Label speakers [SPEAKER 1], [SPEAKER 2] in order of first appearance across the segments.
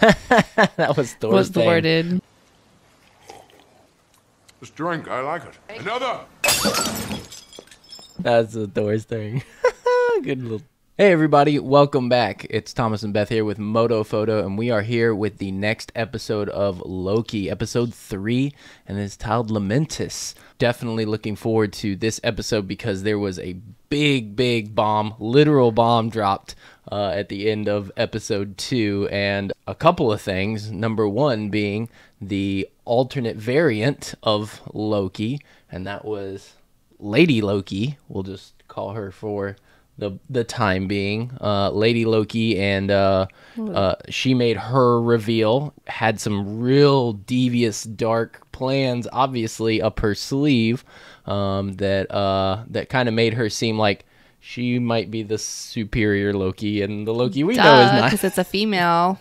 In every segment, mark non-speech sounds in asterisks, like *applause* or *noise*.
[SPEAKER 1] *laughs* that was Thor's
[SPEAKER 2] What Thor
[SPEAKER 1] thing.
[SPEAKER 3] This drink, I like it. Another.
[SPEAKER 1] That's the Thor's thing. *laughs* Good little. Hey everybody, welcome back. It's Thomas and Beth here with MotoFoto, and we are here with the next episode of Loki, episode three, and it's titled Lamentis. Definitely looking forward to this episode because there was a big, big bomb, literal bomb dropped uh, at the end of episode two, and a couple of things. Number one being the alternate variant of Loki, and that was Lady Loki. We'll just call her for the the time being. Uh, Lady Loki, and uh, uh, she made her reveal. Had some real devious, dark plans, obviously up her sleeve. Um, that uh, that kind of made her seem like she might be the superior Loki, and the Loki we know is not.
[SPEAKER 2] because it's a female.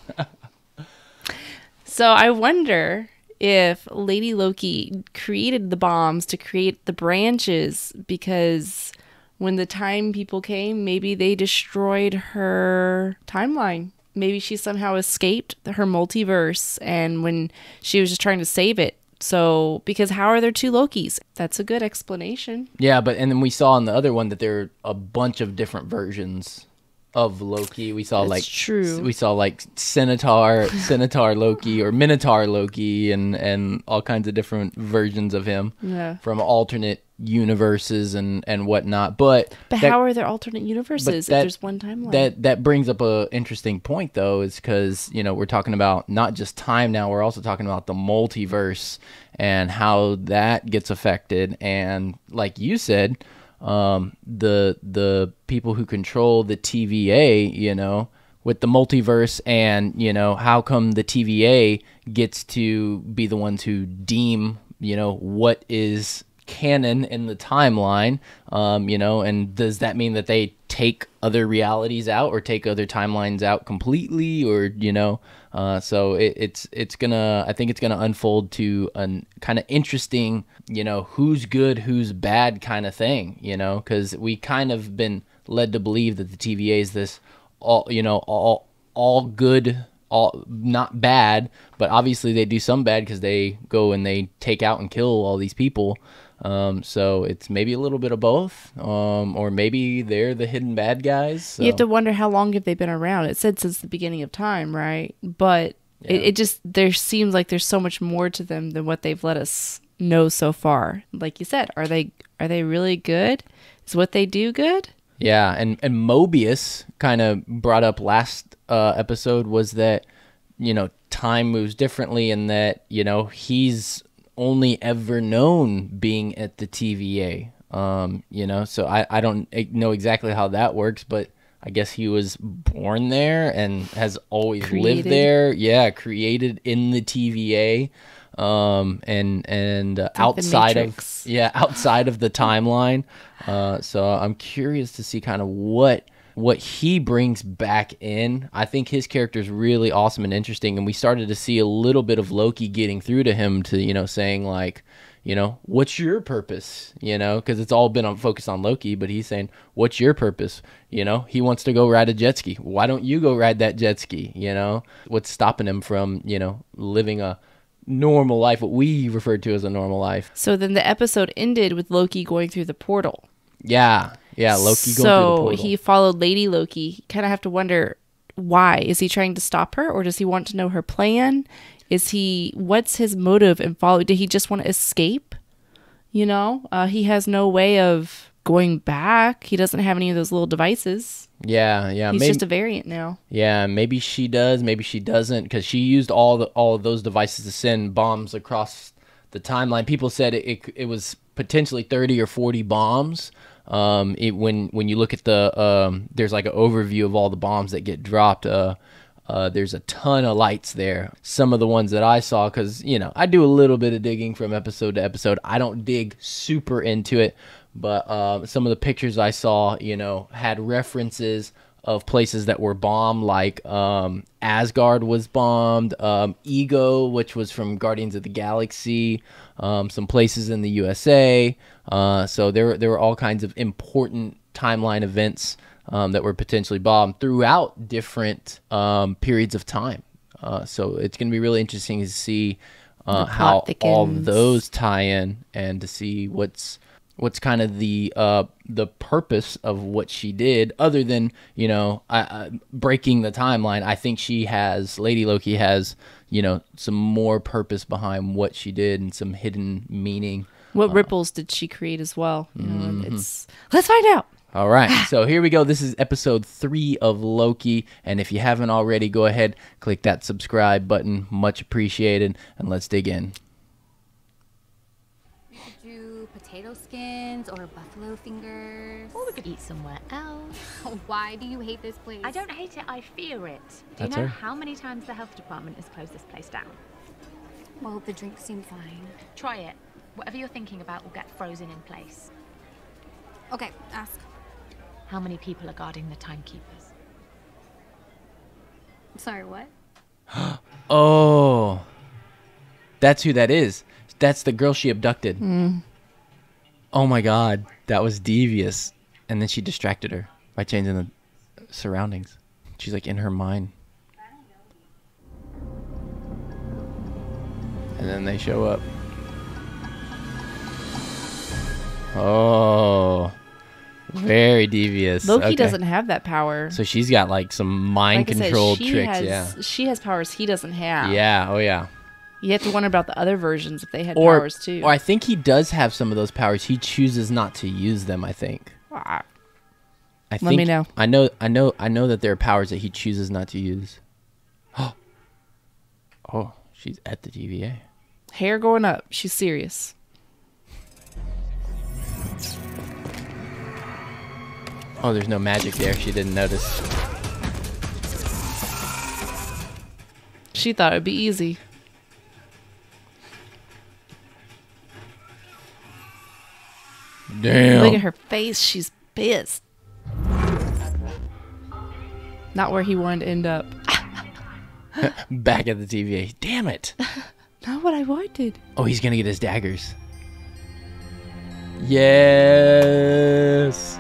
[SPEAKER 2] so I wonder if Lady Loki created the bombs to create the branches because when the time people came, maybe they destroyed her timeline. Maybe she somehow escaped her multiverse and when she was just trying to save it. So, because how are there two Lokis? That's a good explanation.
[SPEAKER 1] Yeah, but and then we saw in the other one that there are a bunch of different versions of Loki. We saw
[SPEAKER 2] That's
[SPEAKER 1] like
[SPEAKER 2] true.
[SPEAKER 1] We saw like Centaur, *laughs* Centaur Loki, or Minotaur Loki, and and all kinds of different versions of him
[SPEAKER 2] Yeah.
[SPEAKER 1] from alternate universes and and whatnot. But
[SPEAKER 2] But
[SPEAKER 1] that-
[SPEAKER 2] how are there alternate universes
[SPEAKER 1] that-
[SPEAKER 2] if there's one timeline?
[SPEAKER 1] that that brings up a interesting point though is because you know we're talking about not just time now we're also talking about the multiverse and how that gets affected and like you said um, the the people who control the TVA you know with the multiverse and you know how come the TVA gets to be the ones who deem you know what is canon in the timeline um, you know and does that mean that they take other realities out or take other timelines out completely or you know uh, so it, it's it's gonna i think it's gonna unfold to an kind of interesting you know who's good who's bad kind of thing you know because we kind of been led to believe that the tva is this all you know all all good all not bad but obviously they do some bad because they go and they take out and kill all these people um, so it's maybe a little bit of both um, or maybe they're the hidden bad guys so.
[SPEAKER 2] You have to wonder how long have they been around. It said since the beginning of time, right? But it, it just there seems like there's so much more to them than what they've let us know so far. Like you said, are they are they really good? Is what they do good?
[SPEAKER 1] Yeah, and and Mobius kind of brought up last uh, episode was that you know time moves differently, and that you know he's only ever known being at the TVA. Um, you know, so I I don't know exactly how that works, but I guess he was born there and has always lived there. Yeah, created in the TVA. Um, and and uh, outside of yeah *laughs* outside of the timeline uh, so i'm curious to see kind of what what he brings back in i think his character is really awesome and interesting and we started to see a little bit of loki getting through to him to you know saying like you know what's your purpose? You know because it's all been on focus on loki but he's saying what's your purpose? You know he wants to go ride a jet ski. Why don't you go ride that jet ski? You know what's stopping him from you know living a normal life what we refer to as a normal life?
[SPEAKER 2] So then the episode ended with Loki going through the portal.
[SPEAKER 1] Yeah, yeah. Loki going
[SPEAKER 2] so
[SPEAKER 1] through the portal.
[SPEAKER 2] he followed Lady Loki. Kind of have to wonder why is he trying to stop her, or does he want to know her plan? Is he what's his motive in following? Did he just want to escape? You know, uh, he has no way of going back. He doesn't have any of those little devices.
[SPEAKER 1] yeah, yeah.
[SPEAKER 2] He's
[SPEAKER 1] maybe,
[SPEAKER 2] just a variant now.
[SPEAKER 1] yeah, maybe she does, maybe she doesn't, because she used all the all of those devices to send bombs across the timeline. People said it it, it was potentially thirty or forty bombs. Um, it, when when you look at the um, there's like an overview of all the bombs that get dropped. Uh, uh, there's a ton of lights there. Some of the ones that I saw, because you know I do a little bit of digging from episode to episode. I don't dig super into it, but uh, some of the pictures I saw, you know, had references of places that were bombed, like um, Asgard was bombed, um, Ego, which was from Guardians of the Galaxy, um, some places in the USA. Uh, so there, there were all kinds of important timeline events um, that were potentially bombed throughout different um, periods of time. Uh, so it's going to be really interesting to see uh, how
[SPEAKER 2] plot
[SPEAKER 1] all those tie in and to see what's what's kind of the uh, the purpose of what she did, other than you know I, I, breaking the timeline. I think she has Lady Loki has you know some more purpose behind what she did and some hidden meaning.
[SPEAKER 2] What ripples did she create as well? You know,
[SPEAKER 1] Mm-hmm.
[SPEAKER 2] it's let's find out.
[SPEAKER 1] All right, *sighs* so here we go. This is episode three of Loki, and if you haven't already, go ahead click that subscribe button. Much appreciated, and let's dig in.
[SPEAKER 4] We could do potato skins or buffalo fingers.
[SPEAKER 5] Or we could eat somewhere else. *laughs*
[SPEAKER 4] Why do you hate this place?
[SPEAKER 5] I don't hate it, I fear it. Do
[SPEAKER 1] That's
[SPEAKER 5] you know
[SPEAKER 1] her.
[SPEAKER 5] how many times the health department has closed this place down?
[SPEAKER 4] Well, the drinks seem fine.
[SPEAKER 5] Try it. Whatever you're thinking about will get frozen in place.
[SPEAKER 4] Okay, ask.
[SPEAKER 5] How many people are guarding the timekeepers?
[SPEAKER 4] Sorry, what? *gasps*
[SPEAKER 1] Oh, that's who that is. That's the girl she abducted. Hmm. Oh my god, that was devious. And then she distracted her by changing the surroundings. She's like in her mind. And then they show up. Oh, very devious.
[SPEAKER 2] Loki
[SPEAKER 1] Okay.
[SPEAKER 2] doesn't have that power.
[SPEAKER 1] So she's got like some mind
[SPEAKER 2] Like I said,
[SPEAKER 1] control tricks.
[SPEAKER 2] has,
[SPEAKER 1] yeah.
[SPEAKER 2] She has powers he doesn't have.
[SPEAKER 1] Yeah. Oh yeah.
[SPEAKER 2] You have to wonder about the other versions if they had
[SPEAKER 1] or,
[SPEAKER 2] powers too.
[SPEAKER 1] or I think he does have some of those powers. He chooses not to use them. I think.
[SPEAKER 2] Ah,
[SPEAKER 1] I
[SPEAKER 2] Let me
[SPEAKER 1] think-
[SPEAKER 2] know.
[SPEAKER 1] I know. I know. I know that there are powers that he chooses not to use. oh, *gasps* oh, she's at the TVA.
[SPEAKER 2] Hair going up. She's serious.
[SPEAKER 1] Oh, there's no magic there. She didn't notice.
[SPEAKER 2] She thought it'd be easy.
[SPEAKER 1] Damn.
[SPEAKER 2] Look at her face. She's pissed. Not where he wanted to end up. *laughs*
[SPEAKER 1] Back at the TVA. Damn it. *laughs*
[SPEAKER 2] Not what I wanted.
[SPEAKER 1] Oh, he's gonna get his daggers. Yes.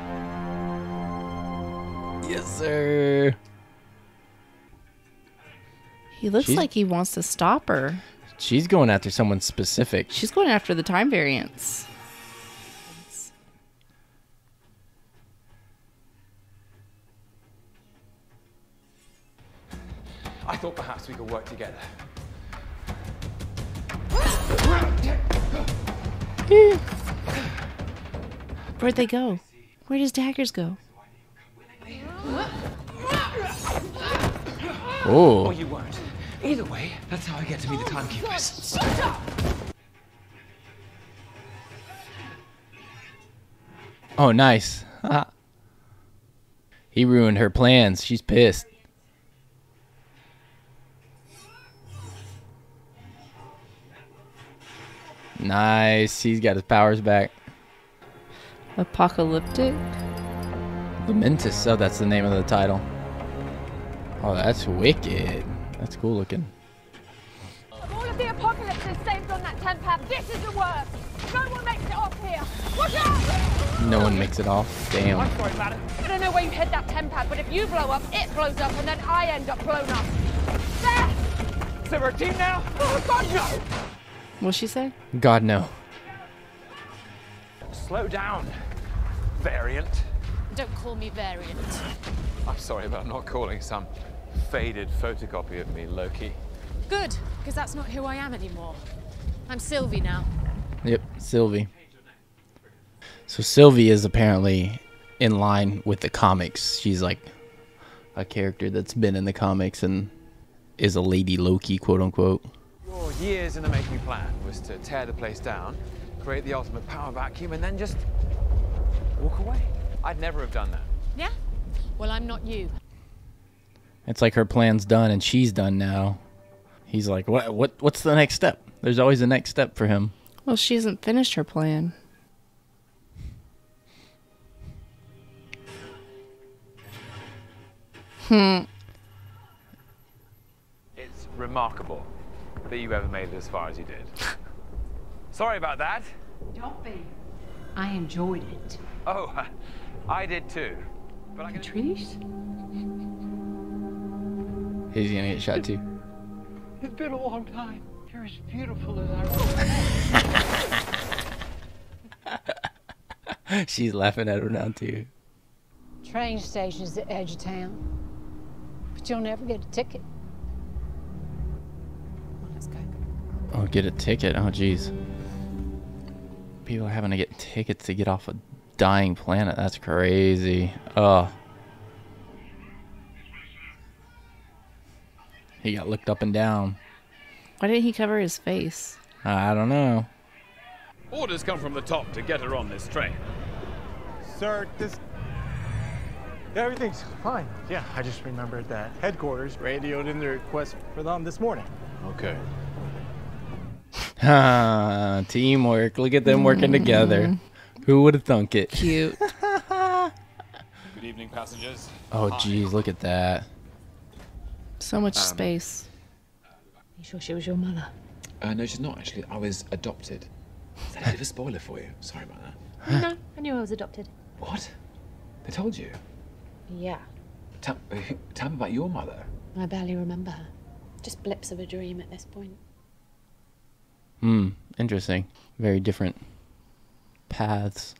[SPEAKER 1] Yes, sir.
[SPEAKER 2] He looks
[SPEAKER 1] She's-
[SPEAKER 2] like he wants to stop her.
[SPEAKER 1] She's going after someone specific.
[SPEAKER 2] She's going after the time variance.
[SPEAKER 6] Thought perhaps we could work together.
[SPEAKER 2] Where'd they go? Where does daggers go?
[SPEAKER 1] Oh.
[SPEAKER 6] Or you won't. Either way, that's how I get to meet the timekeepers.
[SPEAKER 1] Oh, nice. *laughs* he ruined her plans. She's pissed. Nice. He's got his powers back.
[SPEAKER 2] Apocalyptic?
[SPEAKER 1] Lamentis. Oh, that's the name of the title. Oh, that's wicked. That's cool looking.
[SPEAKER 7] Of all of the apocalypses saved on that TemPad, this is the worst. No one makes it off here. Watch out!
[SPEAKER 1] No one makes it off. Damn.
[SPEAKER 6] I'm Sorry, madam.
[SPEAKER 7] I don't know where you hid that TemPad, but if you blow up, it blows up, and then I end up blown up. There!
[SPEAKER 6] So we're a team now? Oh, God, no!
[SPEAKER 2] What'd she say?
[SPEAKER 1] God, no.
[SPEAKER 6] Slow down, variant.
[SPEAKER 7] Don't call me variant.
[SPEAKER 6] I'm sorry about not calling some faded photocopy of me Loki.
[SPEAKER 7] Good, because that's not who I am anymore. I'm Sylvie now.
[SPEAKER 1] Yep, Sylvie. So Sylvie is apparently in line with the comics. She's like a character that's been in the comics and is a Lady Loki, quote unquote.
[SPEAKER 6] Your years in the making plan was to tear the place down, create the ultimate power vacuum, and then just walk away. I'd never have done that.
[SPEAKER 7] Yeah? Well, I'm not you.
[SPEAKER 1] It's like her plan's done and she's done now. He's like, what? What? What's the next step? There's always a next step for him.
[SPEAKER 2] Well, she hasn't finished her plan. Hmm.
[SPEAKER 6] It's remarkable that you ever made it as far as you did. *laughs* sorry about that.
[SPEAKER 8] Don't be. I enjoyed it.
[SPEAKER 6] Oh, *laughs* I did too. But I can.
[SPEAKER 8] Patrice?
[SPEAKER 1] He's gonna get shot too. *laughs*
[SPEAKER 6] It's been a long time. You're as beautiful as I
[SPEAKER 1] She's laughing at her now too.
[SPEAKER 8] Train station's the edge of town. But you'll never get a ticket. Well, let's go.
[SPEAKER 1] Oh, get a ticket. Oh, jeez. People are having to get tickets to get off a dying planet. That's crazy. Oh. He got looked up and down.
[SPEAKER 2] Why didn't he cover his face?
[SPEAKER 1] I don't know.
[SPEAKER 9] Orders come from the top to get her on this train.
[SPEAKER 10] Sir, this. Everything's fine. Yeah, I just remembered that headquarters radioed in the request for them this morning.
[SPEAKER 9] Okay.
[SPEAKER 1] Ah, *laughs* teamwork. Look at them working together. Who would have thunk it?
[SPEAKER 2] Cute. *laughs*
[SPEAKER 9] Good evening, passengers.
[SPEAKER 1] Oh, jeez, look at that.
[SPEAKER 2] So much space.
[SPEAKER 8] You sure she was your mother?
[SPEAKER 11] Uh, no, she's not actually. I was adopted. Is that a bit of a spoiler for you? Sorry about that.
[SPEAKER 4] no, I knew I was adopted.
[SPEAKER 11] What? They told you?
[SPEAKER 8] Yeah.
[SPEAKER 11] Tell, *laughs* tell me about your mother.
[SPEAKER 8] I barely remember her. Just blips of a dream at this point.
[SPEAKER 1] Hmm, interesting. Very different paths.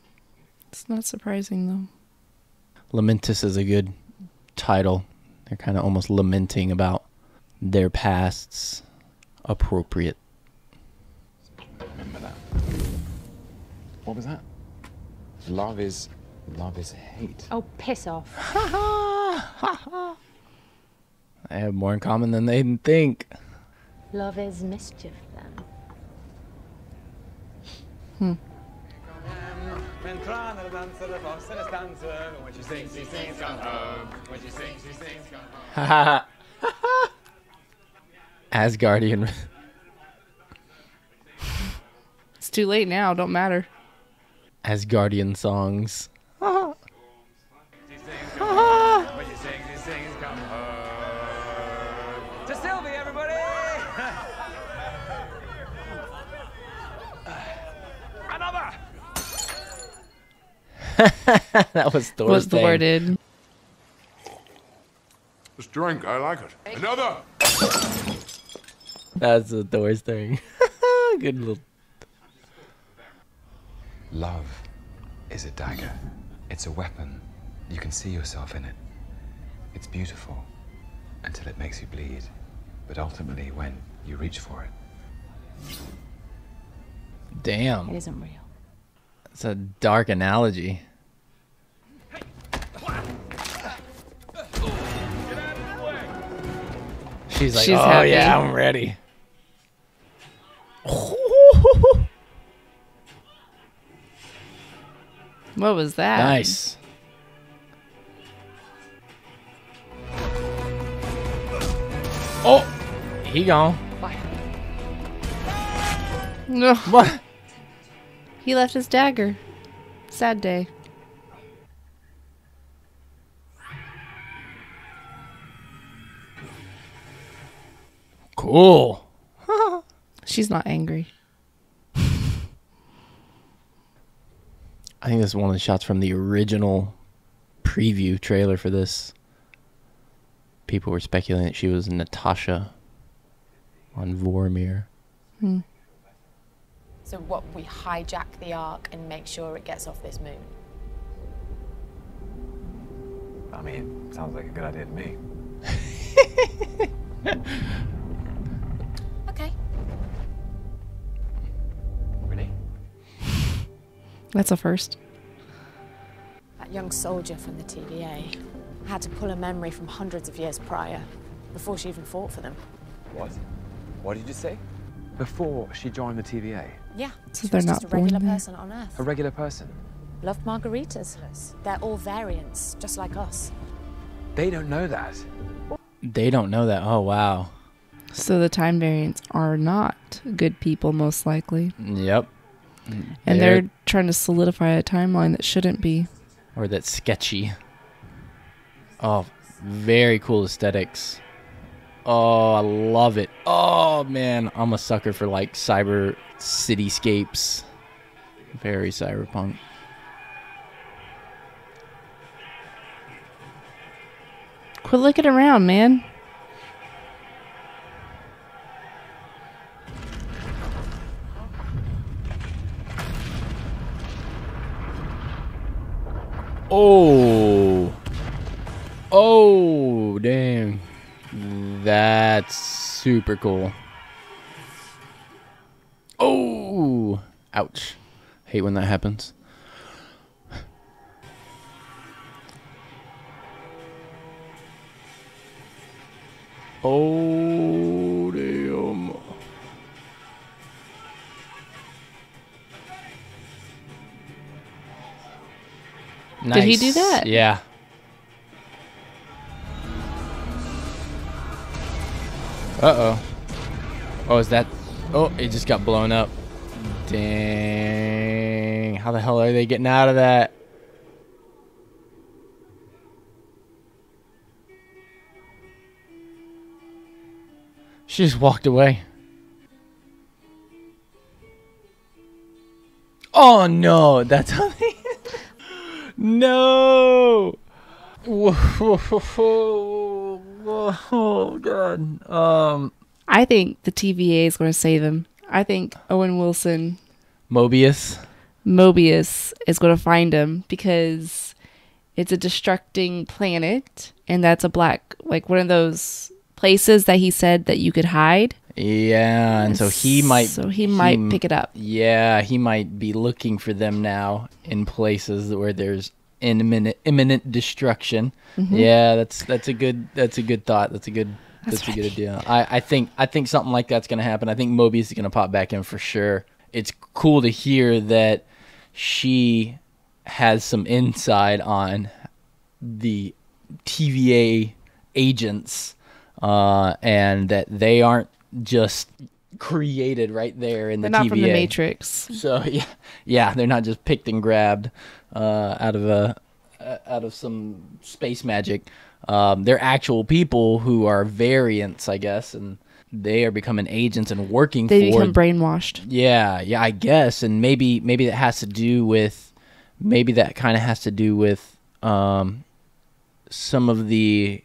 [SPEAKER 2] It's not surprising though.
[SPEAKER 1] Lamentis is a good title. They're kind of almost lamenting about their pasts. Appropriate.
[SPEAKER 11] Remember that. What was that? Love is. Love is hate.
[SPEAKER 4] Oh, piss off. *laughs* Ha ha! Ha ha!
[SPEAKER 1] They have more in common than they think.
[SPEAKER 4] Love is mischief, then.
[SPEAKER 2] Hmm.
[SPEAKER 6] When she sings, she sings, come home. When she sings, she sings, come home. Hmm. *laughs*
[SPEAKER 1] Haha. Asgardian. *laughs*
[SPEAKER 2] It's too late now. Don't matter.
[SPEAKER 1] Asgardian songs.
[SPEAKER 6] When she sings, she sings, come home. To Sylvie, everybody! *laughs* *laughs*
[SPEAKER 1] that was Thor's
[SPEAKER 2] Was
[SPEAKER 1] thing.
[SPEAKER 2] thwarted.
[SPEAKER 3] This drink, I like it. Another!
[SPEAKER 1] That's the Thor's thing. *laughs* Good little.
[SPEAKER 11] Love is a dagger. It's a weapon. You can see yourself in it. It's beautiful until it makes you bleed. But ultimately, when you reach for it,
[SPEAKER 1] Damn.
[SPEAKER 8] It isn't real.
[SPEAKER 1] It's a dark analogy. She's like,
[SPEAKER 2] She's
[SPEAKER 1] oh
[SPEAKER 2] happy."
[SPEAKER 1] yeah, I'm ready.
[SPEAKER 2] What was that?
[SPEAKER 1] Nice. Oh, he gone.
[SPEAKER 2] No.
[SPEAKER 1] What?
[SPEAKER 2] He left his dagger. Sad day.
[SPEAKER 1] Cool. *laughs*
[SPEAKER 2] She's not angry.
[SPEAKER 1] I think this is one of the shots from the original preview trailer for this. People were speculating that she was Natasha on Vormir.
[SPEAKER 2] Hmm.
[SPEAKER 12] So what, we hijack the Ark and make sure it gets off this moon?
[SPEAKER 6] I mean, sounds like a good idea to me. *laughs*
[SPEAKER 2] That's a first.
[SPEAKER 12] That young soldier from the TVA had to pull a memory from hundreds of years prior, before she even fought for them.
[SPEAKER 6] What? What did you say? Before she joined the TVA?
[SPEAKER 12] Yeah,
[SPEAKER 2] So
[SPEAKER 12] she
[SPEAKER 2] they're
[SPEAKER 12] was
[SPEAKER 2] not
[SPEAKER 12] just a regular
[SPEAKER 2] born there?
[SPEAKER 12] person on Earth.
[SPEAKER 6] A regular person?
[SPEAKER 12] Loved margaritas. They're all variants, just like us.
[SPEAKER 6] They don't know that.
[SPEAKER 1] They don't know that. Oh wow.
[SPEAKER 2] So the time variants are not good people, most likely.
[SPEAKER 1] Yep. Mm.
[SPEAKER 2] And they're, trying to solidify a timeline that shouldn't be.
[SPEAKER 1] or that's sketchy. Oh, very cool aesthetics. Oh, I love it. Oh man, I'm a sucker for like cyber cityscapes. Very cyberpunk.
[SPEAKER 2] Quit looking around, man.
[SPEAKER 1] Oh. Oh, damn. That's super cool. Oh. Ouch. Hate when that happens. Oh, damn.
[SPEAKER 2] Did he do that?
[SPEAKER 1] Yeah. Uh oh. Oh, is that? Oh, it just got blown up. Dang. How the hell are they getting out of that? She just walked away. Oh no, that's how they. No. Whoa, oh god. Um,
[SPEAKER 2] I think the TVA is going to save him. I think Owen Wilson,
[SPEAKER 1] Mobius.
[SPEAKER 2] Mobius, is going to find him because it's a destructing planet, and that's a black, like one of those places that he said that you could hide.
[SPEAKER 1] Yeah, and so he might.
[SPEAKER 2] So he might pick it up.
[SPEAKER 1] Yeah, he might be looking for them now in places where there's imminent imminent destruction.
[SPEAKER 2] Mhm.
[SPEAKER 1] Yeah, that's that's a good that's a good thought. That's a good
[SPEAKER 2] That's
[SPEAKER 1] that's, a good idea. I, I think I think something like that's gonna happen. I think Mobius is gonna pop back in for sure. It's cool to hear that she has some insight on the TVA agents, uh, and that they aren't just created right there in
[SPEAKER 2] They're
[SPEAKER 1] the
[SPEAKER 2] not
[SPEAKER 1] TVA.
[SPEAKER 2] from the Matrix.
[SPEAKER 1] So *laughs* yeah, yeah, they're not just picked and grabbed uh, out of a uh, out of some space magic. Um, they're actual people who are variants, I guess, and they are becoming agents and working
[SPEAKER 2] They
[SPEAKER 1] for
[SPEAKER 2] become brainwashed.
[SPEAKER 1] yeah, yeah, I guess, and maybe maybe that has to do with maybe that kind of has to do with um, some of the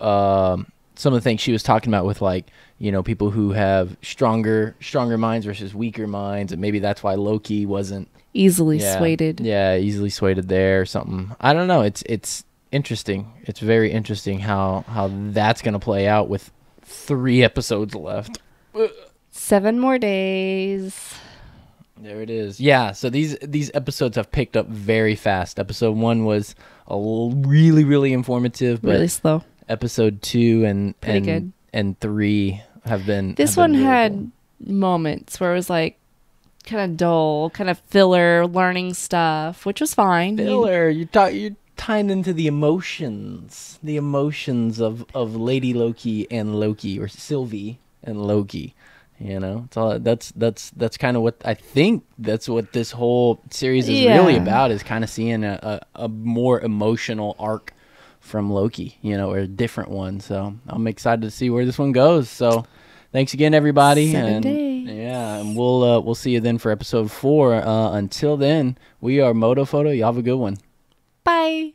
[SPEAKER 1] um, some of the things she was talking about with like you know people who have stronger stronger minds versus weaker minds, and maybe that's why Loki wasn't
[SPEAKER 2] Easily
[SPEAKER 1] yeah,
[SPEAKER 2] swayed.
[SPEAKER 1] Yeah, easily swayed there or something. I don't know. It's it's interesting. It's very interesting how how that's gonna play out with three episodes left.
[SPEAKER 2] Seven more days.
[SPEAKER 1] There it is. Yeah, so these these episodes have picked up very fast. Episode one was a l- really really informative, but
[SPEAKER 2] Really slow.
[SPEAKER 1] Episode two and
[SPEAKER 2] Pretty
[SPEAKER 1] and
[SPEAKER 2] good.
[SPEAKER 1] and three have been.
[SPEAKER 2] This
[SPEAKER 1] have been
[SPEAKER 2] one
[SPEAKER 1] really
[SPEAKER 2] had
[SPEAKER 1] cool.
[SPEAKER 2] moments where it was like kind of dull, kind of filler, learning stuff, which was fine.
[SPEAKER 1] Filler. You talk. You're tying into the emotions, the emotions of of Lady Loki and Loki, or Sylvie and Loki. You know, it's all that's that's that's kind of what I think. That's what this whole series is really about. Is kind of seeing a, a, a more emotional arc from Loki. You know, or a different one. So I'm excited to see where this one goes. So. Thanks again, everybody.
[SPEAKER 2] Seven
[SPEAKER 1] and
[SPEAKER 2] days.
[SPEAKER 1] yeah, and we'll uh, we'll see you then for episode four. Uh, until then, we are MotoFoto. Y'all have a good one.
[SPEAKER 2] Bye.